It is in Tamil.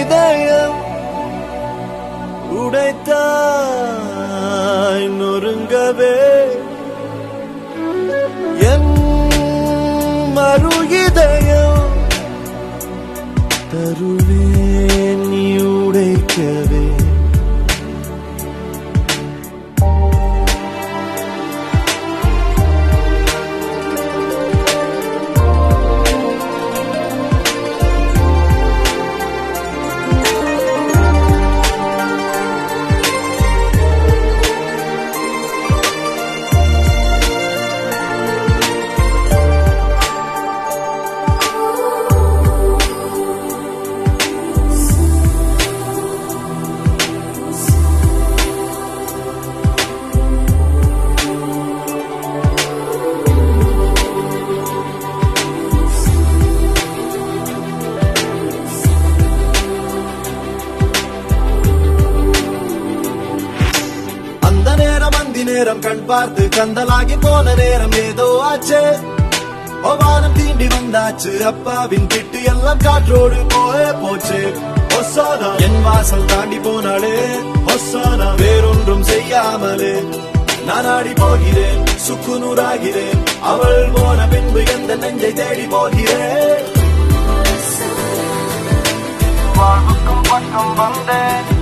இதயம் உடைத்தாய் நொறுங்கவே? என் மறு இதயம் தருவே. நேரம் நேரம் கண் பார்த்து கந்தலாகி போன நேரம் ஏதோ ஆச்சு. ஒவானம் தீண்டி வந்தாச்சு அப்பாவின் திட்டு எல்லாம் காற்றோடு போய போச்சு. ஒசானா என் வாசல் தாண்டி போனாலே ஒசானா வேறொன்றும் செய்யாமலே. நான் ஆடி போகிறேன் சுக்குநூறாகிறேன். அவள் போன பின்பு எந்த நெஞ்சை தேடி போகிறேன் வாழ்வுக்கும் பக்கம் வந்தேன்.